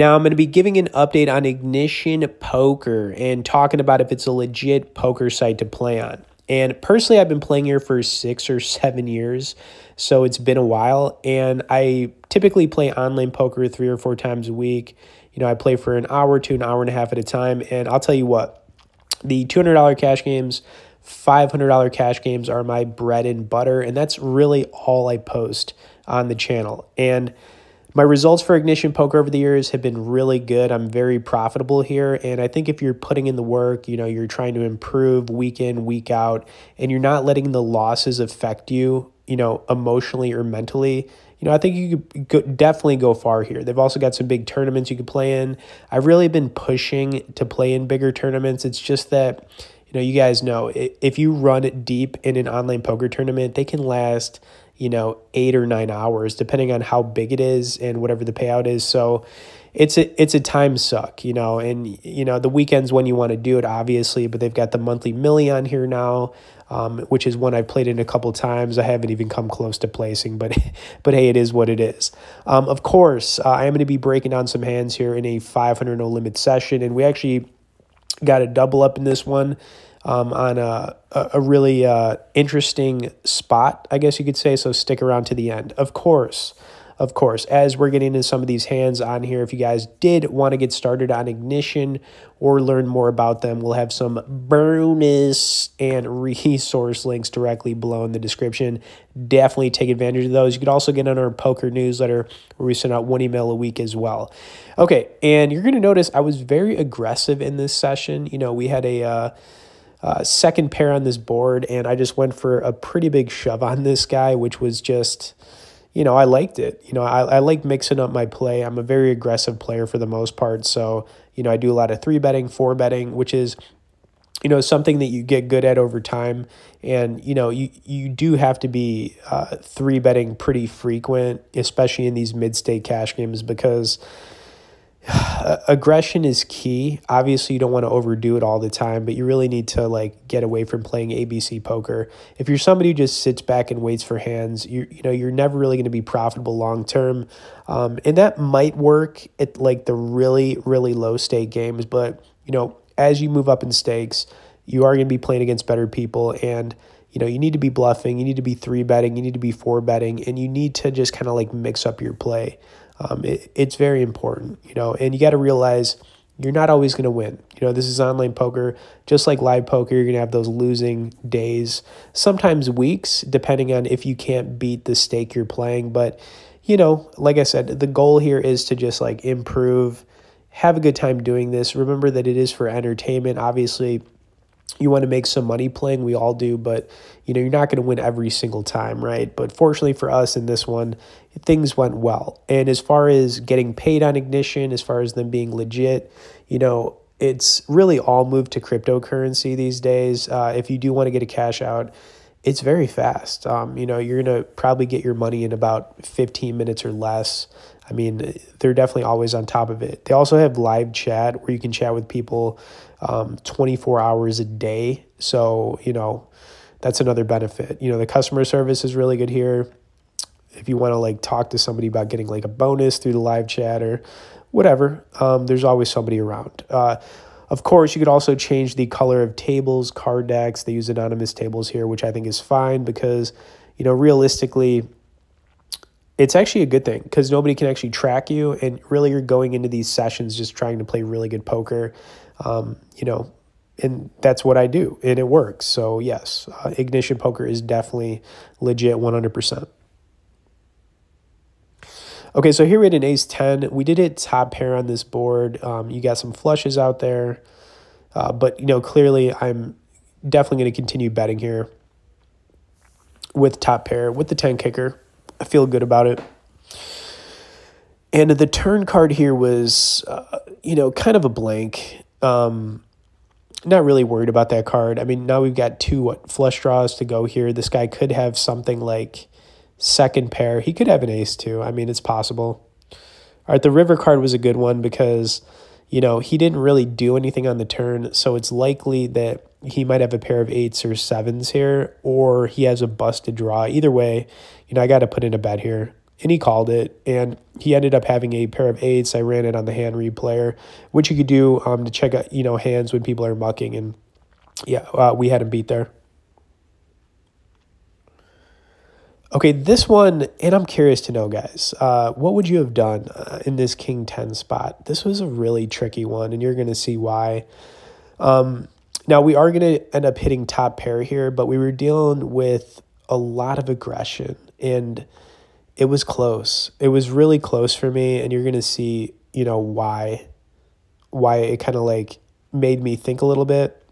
Now, I'm going to be giving an update on Ignition Poker and talking about if it's a legit poker site to play on. And personally, I've been playing here for six or seven years, so it's been a while. And I typically play online poker three or four times a week. You know, I play for an hour to an hour and a half at a time. And I'll tell you what, the $200 cash games, $500 cash games are my bread and butter. And that's really all I post on the channel. And my results for Ignition Poker over the years have been really good. I'm very profitable here. And I think if you're putting in the work, you know, you're trying to improve week in, week out, and you're not letting the losses affect you, you know, emotionally or mentally, you know, I think you could go, definitely go far here. They've also got some big tournaments you could play in. I've really been pushing to play in bigger tournaments. It's just that, you know, you guys know if you run it deep in an online poker tournament, they can last – you know, eight or nine hours, depending on how big it is and whatever the payout is. So it's a it's a time suck, you know, and you know the weekends when you want to do it, obviously, but they've got the Monthly Milly on here now, um, which is one I've played in a couple times. I haven't even come close to placing, but but hey, it is what it is. Um, of course, uh, I am going to be breaking down some hands here in a 500 no limit session, and we actually got a double up in this one um, on a, a really uh, interesting spot, I guess you could say. So stick around to the end. Of course, of course, as we're getting into some of these hands on here, if you guys did want to get started on Ignition or learn more about them, we'll have some bonus and resource links directly below in the description. Definitely take advantage of those. You could also get on our poker newsletter where we send out one email a week as well. Okay, and you're going to notice I was very aggressive in this session. You know, we had a... Uh, uh, second pair on this board, and I just went for a pretty big shove on this guy, which was just, you know, I liked it. You know, I, I like mixing up my play. I'm a very aggressive player for the most part. So, you know, I do a lot of three betting, four betting, which is, you know, something that you get good at over time. And, you know, you, you do have to be uh, three betting pretty frequent, especially in these mid stake cash games, because aggression is key. Obviously, you don't want to overdo it all the time, but you really need to like get away from playing ABC poker. If you're somebody who just sits back and waits for hands, you you know you're never really going to be profitable long term, um, and that might work at like the really really low stake games. But you know, as you move up in stakes, you are going to be playing against better people and you know, you need to be bluffing, you need to be three betting, you need to be four betting, and you need to just kind of like mix up your play. Um, it, it's very important, you know, and you got to realize you're not always going to win. You know, this is online poker. Just like live poker, you're going to have those losing days, sometimes weeks, depending on if you can't beat the stake you're playing. But, you know, like I said, the goal here is to just like improve, have a good time doing this. Remember that it is for entertainment. Obviously, you want to make some money playing we all do but you know you're not going to win every single time right? But fortunately for us in this one things went well. And as far as getting paid on ignition as far as them being legit you know it's really all moved to cryptocurrency these days. Uh, if you do want to get a cash out it's very fast. Um, you know you're going to probably get your money in about 15 minutes or less. I mean, they're definitely always on top of it. They also have live chat where you can chat with people um, 24 hours a day. So, you know, that's another benefit. You know, the customer service is really good here. If you want to like talk to somebody about getting like a bonus through the live chat or whatever, um, there's always somebody around. Uh, of course, you could also change the color of tables, card decks. They use anonymous tables here, which I think is fine because, you know, realistically, it's actually a good thing because nobody can actually track you and really you're going into these sessions just trying to play really good poker um, you know and that's what i do and it works. So yes uh, ignition poker is definitely legit 100% okay so here we had an ace 10 we did it top pair on this board. Um, you got some flushes out there uh, but you know clearly i'm definitely going to continue betting here with top pair with the 10 kicker. I feel good about it. And the turn card here was, uh, you know, kind of a blank. Um, not really worried about that card. I mean, now we've got two what flush draws to go here. This guy could have something like second pair. He could have an ace too. I mean, it's possible. All right, the river card was a good one because, you know, he didn't really do anything on the turn, so it's likely that he might have a pair of eights or sevens here, or he has a busted draw. Either way, you know, I got to put in a bet here. And he called it. And he ended up having a pair of eights. I ran it on the hand replayer, which you could do um, to check out, you know, hands when people are mucking. And yeah, uh, we had him beat there. Okay, this one, and I'm curious to know, guys, uh, what would you have done uh, in this King 10 spot? This was a really tricky one, and you're going to see why. Um, now, we are going to end up hitting top pair here, but we were dealing with a lot of aggression, and it was close. It was really close for me, and you're going to see, you know, why, why it kind of like made me think a little bit.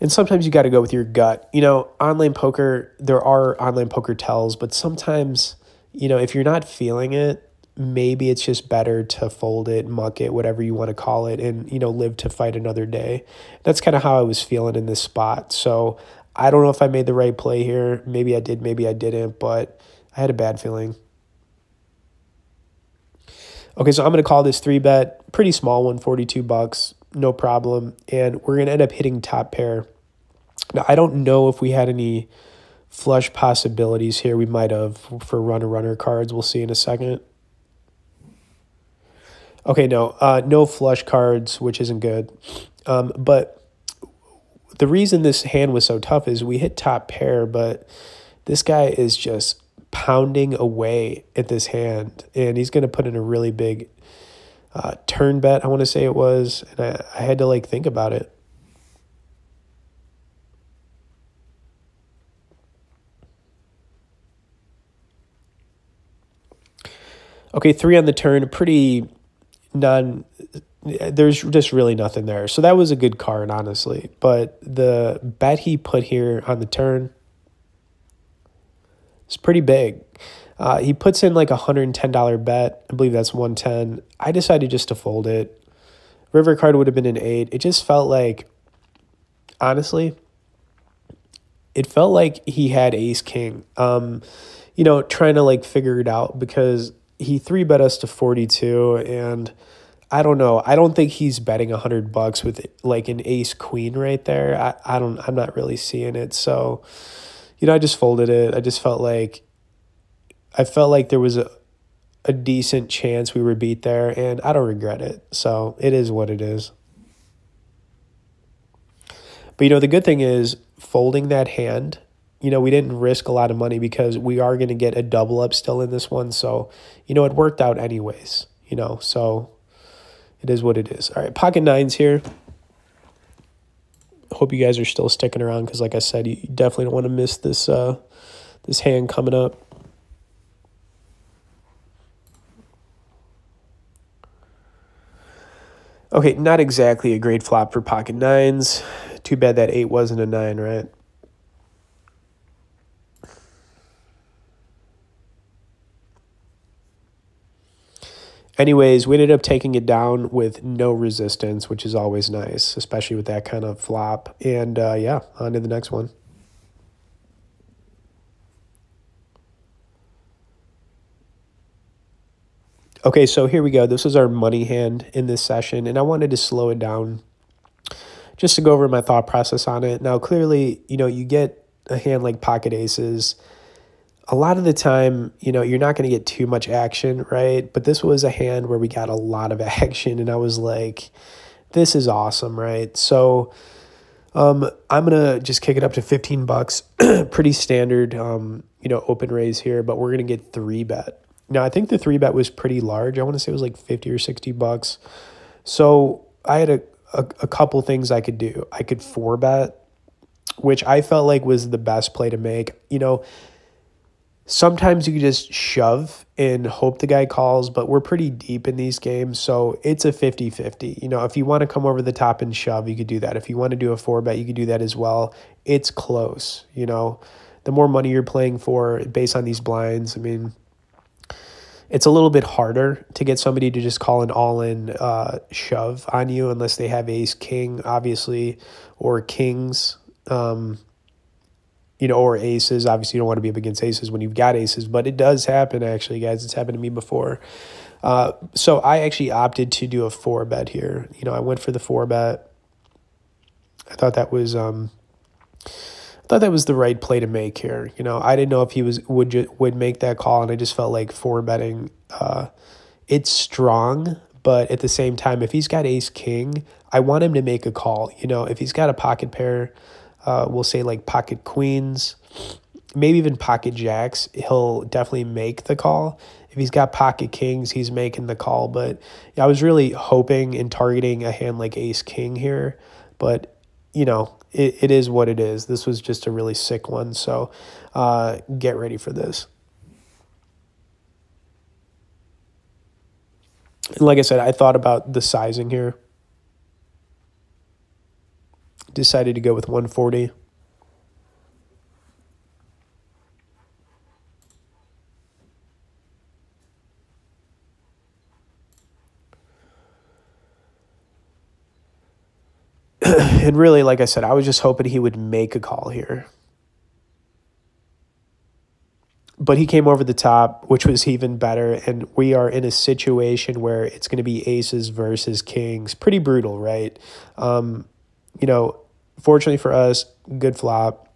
And sometimes you got to go with your gut. You know, online poker, there are online poker tells, but sometimes, you know, if you're not feeling it, maybe it's just better to fold it, muck it, whatever you want to call it, and, you know, live to fight another day. That's kind of how I was feeling in this spot. So I don't know if I made the right play here. Maybe I did, maybe I didn't, but I had a bad feeling. Okay, so I'm going to call this three bet, pretty small one, 42 bucks no problem. And we're going to end up hitting top pair. Now, I don't know if we had any flush possibilities here. We might have for runner runner cards. We'll see in a second. Okay, no, uh, no flush cards, which isn't good. Um, but the reason this hand was so tough is we hit top pair, but this guy is just pounding away at this hand, and he's going to put in a really big uh, turn bet, I want to say it was, and I, I had to like think about it. Okay, three on the turn, pretty non. There's just really nothing there. So that was a good card, honestly. But the bet he put here on the turn is pretty big. Uh, he puts in like a $110 bet. I believe that's 110. I decided just to fold it. River card would have been an 8. It just felt like, honestly, it felt like he had ace king. Um, you know, trying to like figure it out because he three bet us to 42 and I don't know. I don't think he's betting a 100 bucks with like an ace queen right there. I, I don't I'm not really seeing it. So, you know, I just folded it. I just felt like I felt like there was a, a decent chance we were beat there, and I don't regret it. So it is what it is. But you know, the good thing is folding that hand, you know, we didn't risk a lot of money because we are going to get a double up still in this one. So, you know, it worked out anyways, you know, so it is what it is. All right, pocket nines here. Hope you guys are still sticking around because, like I said, you definitely don't want to miss this uh, this hand coming up. Okay, not exactly a great flop for pocket nines. Too bad that eight wasn't a nine, right? Anyways, we ended up taking it down with no resistance, which is always nice, especially with that kind of flop. And uh, yeah, on to the next one. Okay, so here we go. This is our money hand in this session, and I wanted to slow it down just to go over my thought process on it. Now, clearly, you know, you get a hand like pocket aces. A lot of the time, you know, you're not going to get too much action, right? But this was a hand where we got a lot of action, and I was like, this is awesome, right? So, um, I'm gonna just kick it up to 15 bucks. Pretty standard, um, you know, open raise here, but we're gonna get three bet. Now, I think the three bet was pretty large. I want to say it was like 50 or 60 bucks. So I had a, a, a couple things I could do. I could four bet, which I felt like was the best play to make. You know, sometimes you just shove and hope the guy calls, but we're pretty deep in these games. So it's a 50 50. You know, if you want to come over the top and shove, you could do that. If you want to do a four bet, you could do that as well. It's close, you know. The more money you're playing for based on these blinds, I mean, it's a little bit harder to get somebody to just call an all in uh, shove on you unless they have ace king, obviously, or kings, um, you know, or aces. Obviously, you don't want to be up against aces when you've got aces, but it does happen, actually, guys. It's happened to me before. Uh, so I actually opted to do a four bet here. You know, I went for the four bet. I thought that was um, I thought that was the right play to make here. You know, I didn't know if he was would ju- would make that call, and I just felt like four betting. Uh, it's strong, but at the same time, if he's got ace king, I want him to make a call. You know, if he's got a pocket pair, uh, we'll say like pocket queens, maybe even pocket jacks, he'll definitely make the call. If he's got pocket kings, he's making the call. But I was really hoping and targeting a hand like ace king here, but you know, it, it is what it is. This was just a really sick one. So uh, get ready for this. And like I said, I thought about the sizing here. Decided to go with 140. and really, like I said, I was just hoping he would make a call here. But he came over the top, which was even better. And we are in a situation where it's going to be aces versus kings. Pretty brutal, right? Um, you know, fortunately for us, good flop.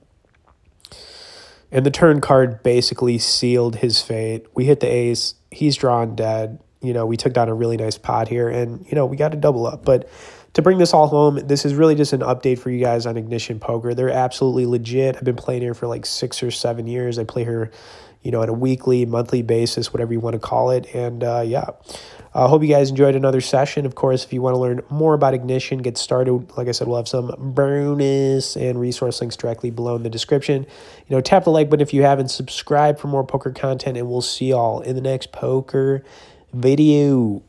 And the turn card basically sealed his fate. We hit the ace. He's drawn dead. You know, we took down a really nice pot here, and, you know, we got to double up. But to bring this all home, this is really just an update for you guys on Ignition Poker. They're absolutely legit. I've been playing here for like six or seven years. I play here, you know, on a weekly, monthly basis, whatever you want to call it. And uh, yeah, I uh, hope you guys enjoyed another session. Of course, if you want to learn more about Ignition, get started. Like I said, we'll have some bonus and resource links directly below in the description. You know, tap the like button if you haven't. Subscribe for more poker content, and we'll see y'all in the next poker video.